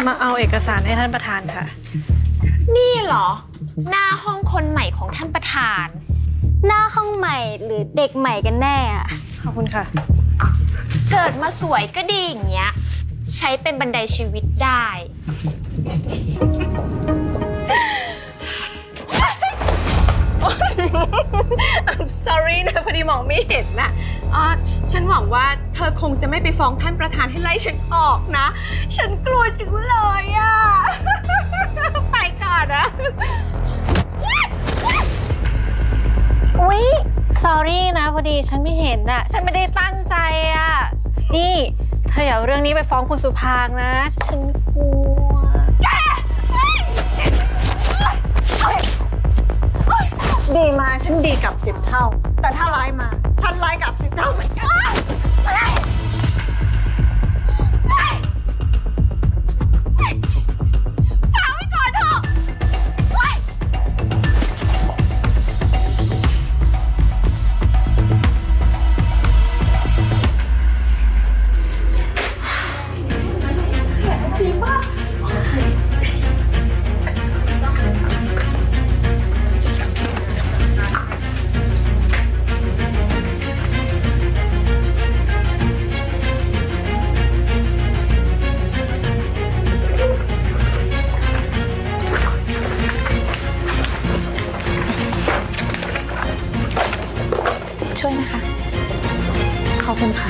สารให้ท่านประธานค่ะ นี่เหรอ หน้าห้องคนใหม่ของท่านประธาน หน้าห้องใหม่หรือเด็กใหม่กันแน่อะขอบคุณค่ะ เกิดมาสวยก็ดีอย่างเงี้ย ใช้เป็นบันไดชีวิตได้ อดีมองไม่เห็นนะอ่าฉันหวังว่าเธอคงจะไม่ไปฟ้องท่านประธานให้ไล่ฉันออกนะ ฉันกลัวจังเลยอะไปก่อนนะอุ๊ย sorry นะพอดีฉันไม่เห็นอะฉันไม่ได้ตั้งใจอะนี่ เธออย่าเอาเรื่องนี้ไปฟ้องคุณสุภางนะ ฉันกลัว ฉันดีกับสิบเท่า แต่ถ้าร้ายมา ฉันร้ายกับสิบเท่าเหมือนกัน ช่วยนะคะ ขอบคุณค่ะ